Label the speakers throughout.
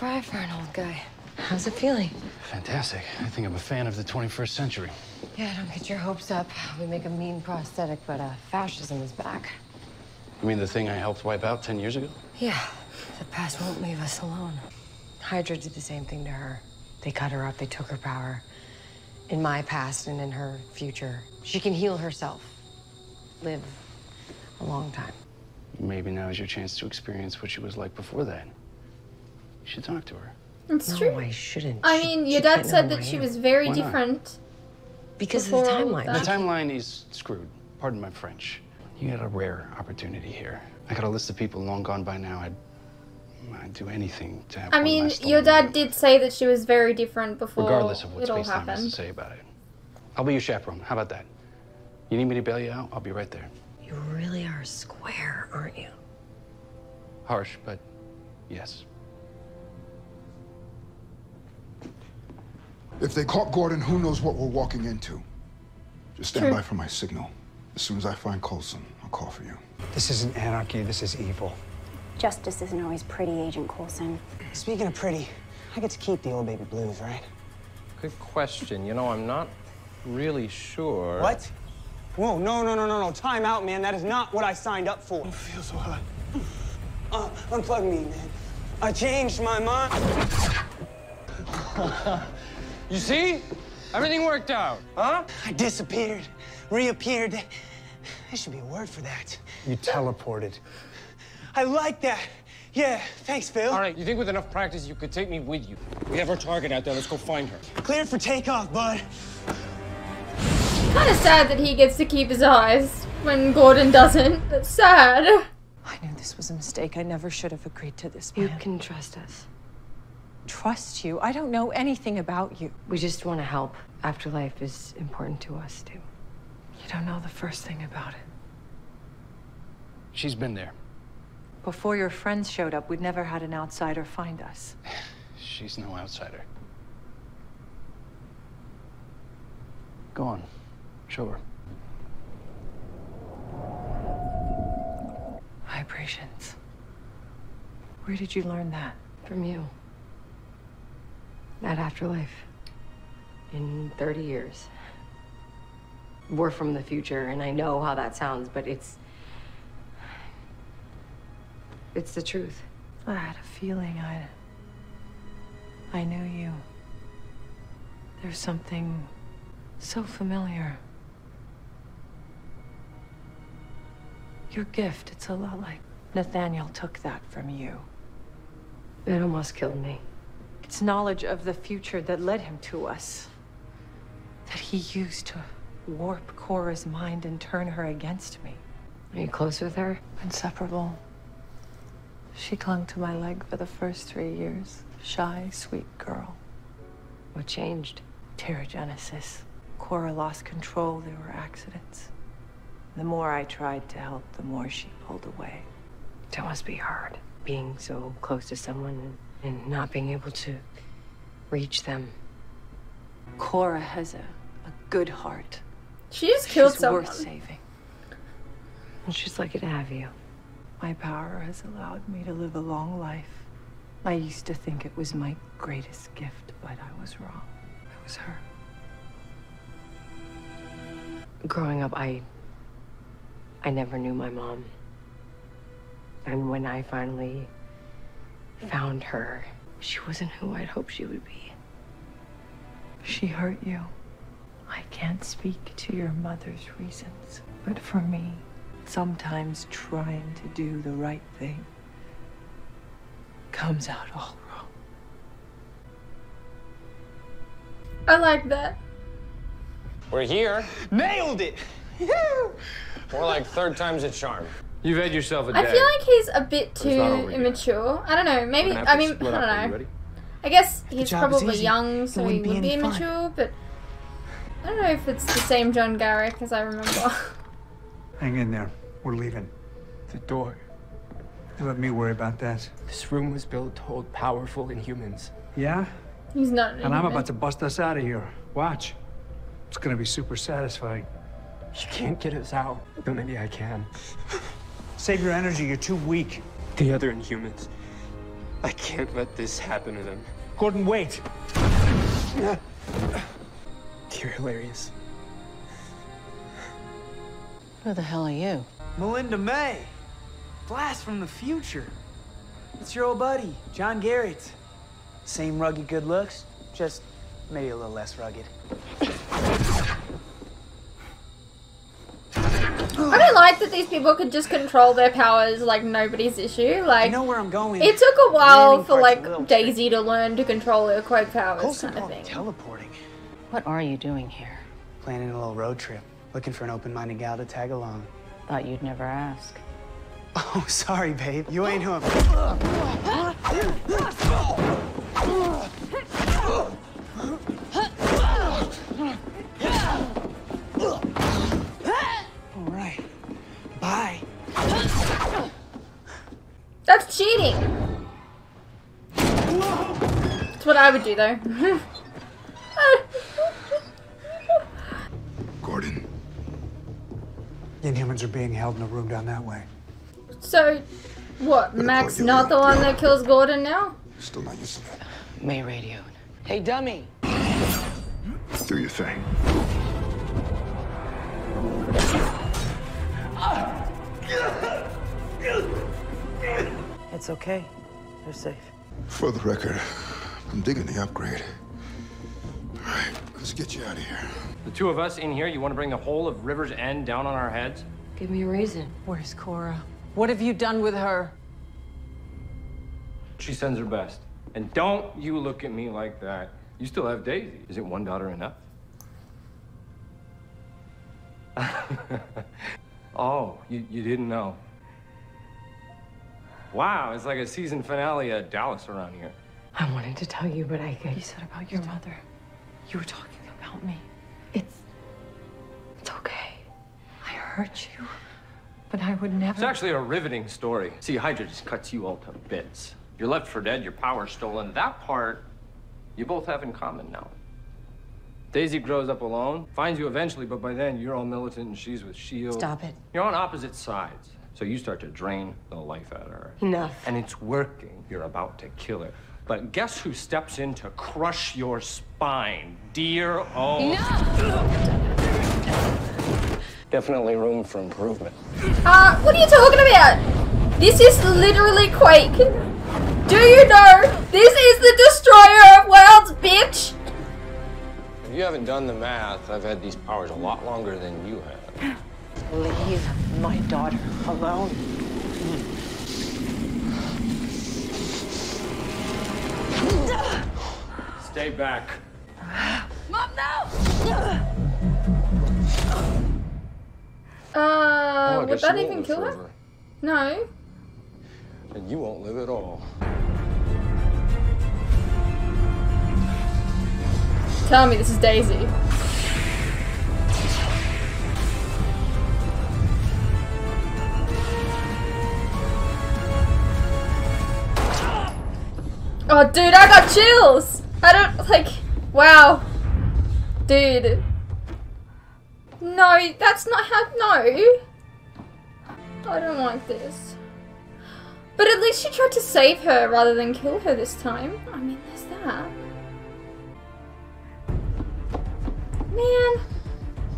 Speaker 1: fry for an old guy. How's it feeling?
Speaker 2: Fantastic. I think I'm a fan of the 21st century.
Speaker 1: Yeah, don't get your hopes up. We make a mean prosthetic, but uh, fascism is back.
Speaker 2: You mean the thing I helped wipe out 10 years ago?
Speaker 1: Yeah, the past won't leave us alone. Hydra did the same thing to her. They cut her up, they took her power. In my past and in her future, she can heal herself, live a long time.
Speaker 2: Maybe now is your chance to experience what she was like before that. You should talk to her.
Speaker 3: It's
Speaker 1: no,
Speaker 3: true.
Speaker 1: I shouldn't.
Speaker 3: I
Speaker 1: She-
Speaker 3: mean, your dad said that she was very
Speaker 2: Why not?
Speaker 3: different.
Speaker 1: Because of the timeline.
Speaker 3: that.
Speaker 2: The timeline is screwed. Pardon my French. You had a rare opportunity here. I got a list of people long gone by now. I'd, I'd do anything to have
Speaker 3: I mean, your dad
Speaker 2: moment.
Speaker 3: did say that she was very different before
Speaker 2: Regardless of what
Speaker 3: it all
Speaker 2: Space Time has to say about it. I'll be your chaperone. How about that? You need me to bail you out? I'll be right there.
Speaker 1: You really are square, aren't you?
Speaker 2: Harsh, but yes.
Speaker 4: If they caught Gordon, who knows what we're walking into? Just stand
Speaker 3: True.
Speaker 4: by for my signal. As soon as I find Coulson, I'll call for you.
Speaker 5: This isn't anarchy, this is evil.
Speaker 6: Justice isn't always pretty, Agent Coulson.
Speaker 5: Speaking of pretty, I get to keep the old baby blues, right?
Speaker 7: Good question. You know, I'm not really sure.
Speaker 5: What? Whoa, no, no, no, no, no. Time out, man. That is not what I signed up for.
Speaker 4: I feel so hot.
Speaker 5: Uh, unplug me, man. I changed my mind.
Speaker 7: You see? Everything worked out.
Speaker 5: Huh? I disappeared, reappeared. There should be a word for that.
Speaker 8: You teleported.
Speaker 5: I like that. Yeah, thanks, Phil.
Speaker 7: All right, you think with enough practice you could take me with you? We have our target out there. Let's go find her.
Speaker 5: Cleared for takeoff, bud.
Speaker 3: Kind of sad that he gets to keep his eyes when Gordon doesn't. That's sad.
Speaker 9: I knew this was a mistake. I never should have agreed to this
Speaker 1: You
Speaker 9: plan.
Speaker 1: can trust us.
Speaker 9: Trust you. I don't know anything about you.
Speaker 1: We just want to help. Afterlife is important to us, too.
Speaker 9: You don't know the first thing about it.
Speaker 2: She's been there.
Speaker 9: Before your friends showed up, we'd never had an outsider find us.
Speaker 2: She's no outsider. Go on. Show her.
Speaker 9: Vibrations. Where did you learn that?
Speaker 1: From you. That afterlife. In 30 years. We're from the future, and I know how that sounds, but it's. It's the truth.
Speaker 9: I had a feeling I. I knew you. There's something so familiar. Your gift, it's a lot like Nathaniel took that from you.
Speaker 1: It almost killed me.
Speaker 9: It's knowledge of the future that led him to us. That he used to warp Kora's mind and turn her against me.
Speaker 1: Are you close with her?
Speaker 9: Inseparable. She clung to my leg for the first three years. Shy, sweet girl.
Speaker 1: What changed?
Speaker 9: Terrigenesis. Cora lost control. There were accidents. The more I tried to help, the more she pulled away.
Speaker 1: That must be hard. Being so close to someone and not being able to reach them.
Speaker 9: Kora has a, a good heart.
Speaker 3: She just killed
Speaker 9: She's
Speaker 3: someone.
Speaker 9: worth saving.
Speaker 1: And she's lucky to have you.
Speaker 9: My power has allowed me to live a long life. I used to think it was my greatest gift, but I was wrong. It was her.
Speaker 1: Growing up, I. I never knew my mom. And when I finally found her, she wasn't who I'd hoped she would be.
Speaker 9: She hurt you. I can't speak to your mother's reasons, but for me, sometimes trying to do the right thing comes out all wrong.
Speaker 3: I like that.
Speaker 7: We're here.
Speaker 5: Nailed it!
Speaker 7: More like third time's a charm.
Speaker 10: You've had yourself a day.
Speaker 3: I feel like he's a bit
Speaker 10: But it's not
Speaker 3: too
Speaker 10: over yet.
Speaker 3: immature. I don't know. Maybe
Speaker 10: We're gonna have
Speaker 3: I mean I
Speaker 10: split up. Are you
Speaker 3: don't know. I guess he's probably young, so he
Speaker 5: wouldn't be
Speaker 3: would be
Speaker 5: any fun.
Speaker 3: immature. But I don't know if it's the same John Garrett as I remember.
Speaker 8: Hang in there. We're leaving.
Speaker 10: The door.
Speaker 8: You let me worry about that.
Speaker 10: This room was built to hold powerful inhumans.
Speaker 8: Yeah?
Speaker 3: he's not. An
Speaker 8: And I'm about to bust us out of here. Watch. It's gonna be super satisfying.
Speaker 10: You can't get us out. But maybe I can.
Speaker 8: Save your energy, you're too weak.
Speaker 10: The other inhumans. I can't let this happen to them.
Speaker 5: Gordon, wait.
Speaker 10: You're hilarious.
Speaker 11: Who the hell are you?
Speaker 5: Melinda May. Blast from the future. It's your old buddy, John Garrett. Same rugged good looks, just maybe a little less rugged.
Speaker 3: I don't like that these people could just control their powers like nobody's issue. Like,
Speaker 5: You know where I'm going.
Speaker 3: it took a while for like
Speaker 5: little
Speaker 3: Daisy to learn to control her quote powers,
Speaker 5: Coulson
Speaker 3: kind of thing.
Speaker 5: teleporting.
Speaker 11: What are you doing here?
Speaker 5: Planning a little road trip. Looking for an open-minded gal to tag along.
Speaker 11: Thought you'd never ask.
Speaker 5: Oh, sorry, babe. You ain't who I'm...
Speaker 3: I would do though.
Speaker 4: Gordon.
Speaker 12: The Inhumans are being held in a room down that way.
Speaker 3: so, what? Mack's not the one that kills Gordon now?
Speaker 4: Still not used to that.
Speaker 11: May radioed.
Speaker 5: Hey, dummy.
Speaker 4: Do your thing.
Speaker 11: It's okay. They're safe.
Speaker 4: For the record, I'm digging the upgrade. All right, let's get you out of here.
Speaker 7: The two of us in here, you want to bring the whole of River's End down on our heads?
Speaker 1: Give me a reason.
Speaker 11: Where's Kora? What have you done with her?
Speaker 7: She sends her best. And don't you look at me like that. You still have Daisy. Isn't one daughter enough? oh, you, you didn't know. Wow, it's like a season finale of Dallas around here.
Speaker 1: I wanted to tell you, but I could.
Speaker 11: You said about your mother. You were talking about me. It's. It's okay. I hurt you. But I would never.
Speaker 7: It's actually a riveting story. See, Hydra just cuts you all to bits. You're left for dead, your power's stolen. That part, you both have in common now. Daisy grows up alone, finds you eventually, but by then you're all militant and she's with S.H.I.E.L.D.
Speaker 1: Stop it.
Speaker 7: You're on opposite sides. So you start to drain the life out of her.
Speaker 1: Enough.
Speaker 7: And it's working. You're about to kill her. But guess who steps in to crush your spine? Dear old. oh. Definitely room for improvement.
Speaker 3: Uh, what are you talking about? This is literally Quake. Do you know this is the destroyer of worlds, bitch?
Speaker 7: If you haven't done the math, I've had these powers a lot longer than you have.
Speaker 11: Leave my daughter alone.
Speaker 7: Stay back.
Speaker 11: Mom, no!
Speaker 3: Uh,
Speaker 7: Oh,
Speaker 3: would that even kill
Speaker 7: live
Speaker 3: her? No.
Speaker 7: And you won't live at all.
Speaker 3: Tell me this is Daisy. Oh, dude, I got chills. I don't like. Wow, dude. No, that's not how. No, I don't like this. But at least she tried to save her rather than kill her this time. I mean, there's that. Man.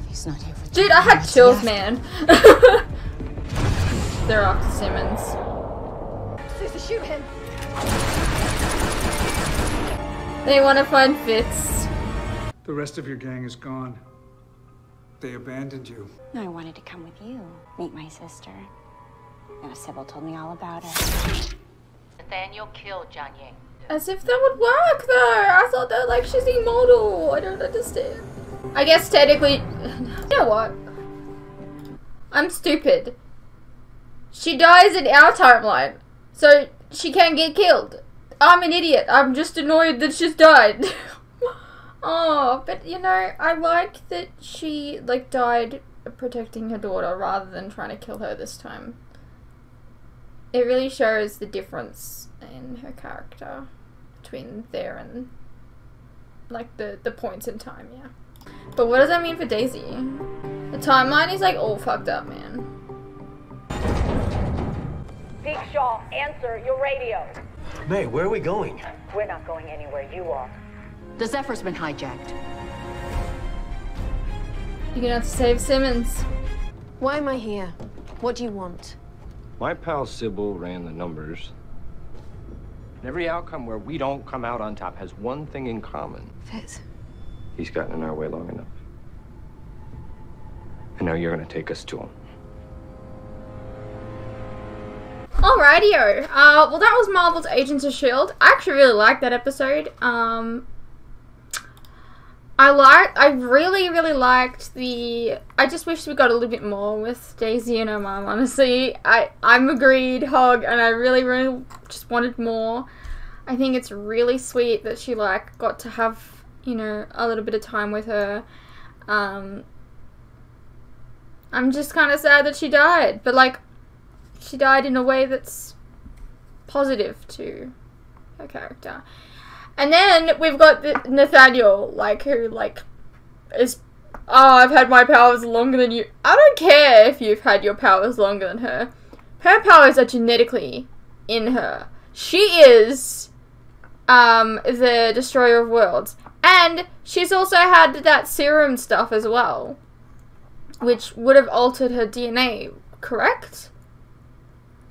Speaker 11: He's not here for
Speaker 3: Dude, I had chills, man. They're after Simmons.
Speaker 1: Susie, shoot him.
Speaker 3: They want to find Fitz.
Speaker 8: The rest of your gang is gone. They abandoned you.
Speaker 6: I wanted to come with you, meet my sister. You know, Sybil told me all about it.
Speaker 11: Nathaniel killed John Yang.
Speaker 3: As if that would work, though. I thought that, like, she's immortal. I don't understand. I guess technically. You know what? I'm stupid. She dies in our timeline, so she can't get killed. I'm an idiot. I'm just annoyed that she's died. oh, but you know, I like that she like died protecting her daughter rather than trying to kill her this time. It really shows the difference in her character between there and like the the points in time, yeah. But what does that mean for Daisy? The timeline is like all fucked up, man.
Speaker 13: Deke Shaw, answer your radio. May, where are we going?
Speaker 14: We're not going anywhere. You are.
Speaker 15: The Zephyr's been hijacked.
Speaker 3: You're gonna have to save Simmons.
Speaker 16: Why am I here? What do you want?
Speaker 7: My pal Sybil ran the numbers. And every outcome where we don't come out on top has one thing in common.
Speaker 16: Fitz.
Speaker 7: He's gotten in our way long enough. And now you're gonna take us to him.
Speaker 3: Alrighty-o. Uh, well, that was Marvel's Agents of S.H.I.E.L.D. I actually really liked that episode. Um, I like, I really, really liked the, I just wish we got a little bit more with Daisy and her mom, honestly. I, I'm agreed, Hog, and I really, really just wanted more. I think it's really sweet that she, like, got to have, you know, a little bit of time with her. Um, I'm just kind of sad that she died, but, like, she died in a way that's positive to her character. And then we've got the Nathaniel, like, who, like, is, oh, I've had my powers longer than you. I don't care if you've had your powers longer than her. Her powers are genetically in her. She is, um, the Destroyer of Worlds. And she's also had that serum stuff as well. Which would have altered her DNA, correct?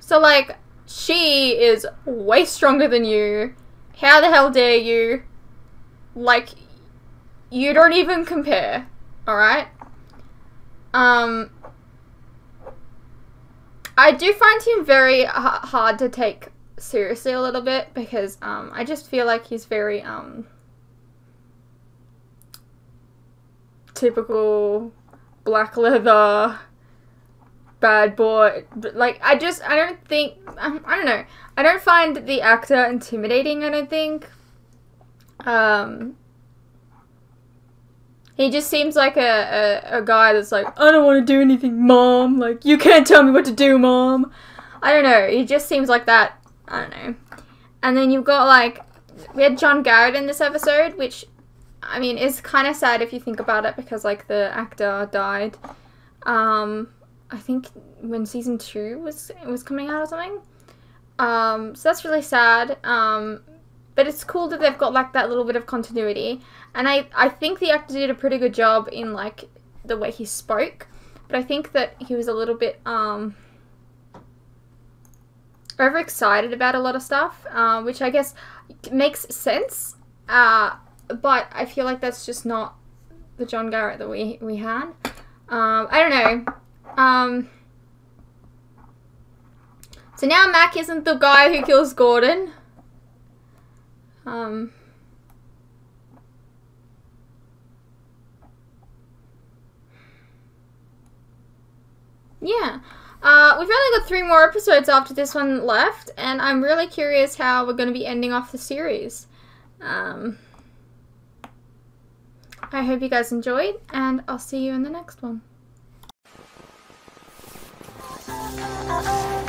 Speaker 3: So, like, she is way stronger than you. How the hell dare you? Like, you don't even compare, alright? Um, I do find him very hard to take seriously a little bit because um, I just feel like he's very um, typical black leather bad boy like i just i don't think um, i don't know. I don't find the actor intimidating i don't think. Um he just seems like a, a, a guy that's like i don't want to do anything mom. Like you can't tell me what to do mom. I don't know. He just seems like that. I don't know. And then you've got like we had john garrett in this episode which i mean is kind of sad if you think about it because like the actor died. Um I think when season two was was coming out or something. Um, so that's really sad. Um, but it's cool that they've got like that little bit of continuity, and I I think the actor did a pretty good job in like the way he spoke. But I think that he was a little bit um overexcited about a lot of stuff, uh, which I guess makes sense. Uh, but I feel like that's just not the John Garrett that we we had. Um, I don't know. Um, so now Mack isn't the guy who kills Gordon. Um, yeah. Uh, we've only got three more episodes after this one left, and I'm really curious how we're going to be ending off the series. Um, I hope you guys enjoyed, and I'll see you in the next one. Uh-oh.